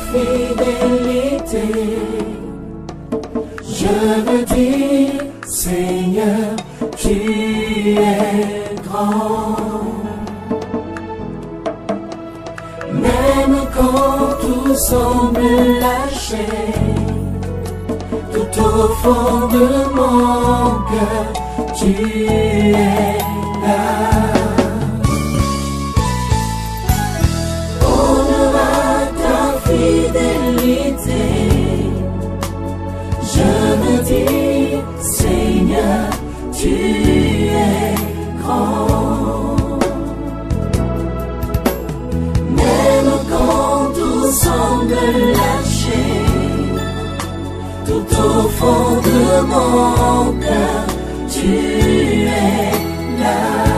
fidélité. Je veux dire, Seigneur, tu es grand. Même quand tout semble lâcher, tout au fond de mon cœur, tu es Je me dis, Seigneur, tu es grand. Même quand tout semble lâcher, tout au fond de mon cœur, tu es là.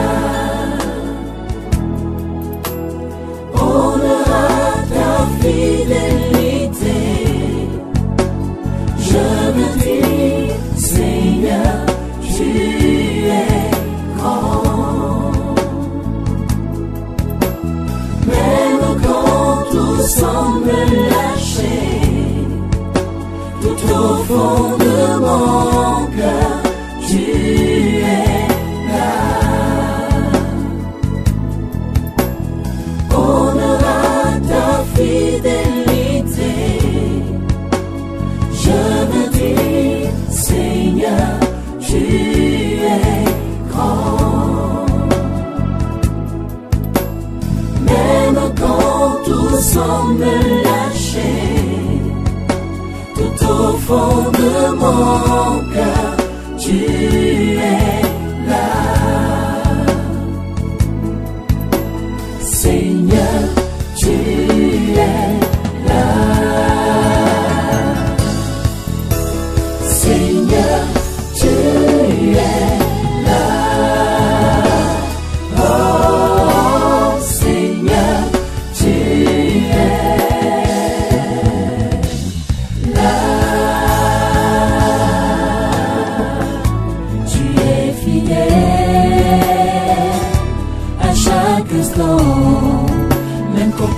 Semble lâcher, tout au fond de mon cœur, tu es là. Seigneur, tu es là. Seigneur, tu es là. Oh, Seigneur, tu es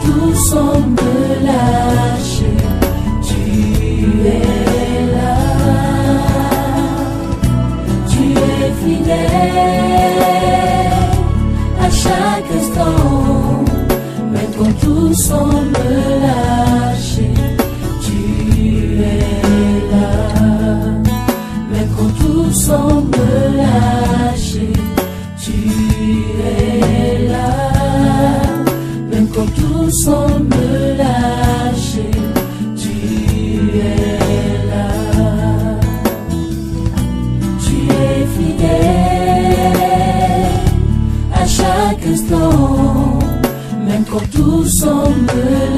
tout semble lâcher, tu es là. Tu es fidèle à chaque instant, même quand tout semble lâcher, tout semble lâcher, tu es là. Tu es fidèle à chaque instant, même quand tout semble lâcher,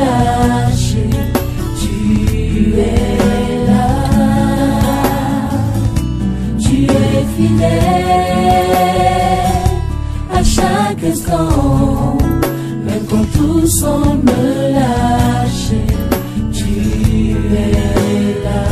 tu es là.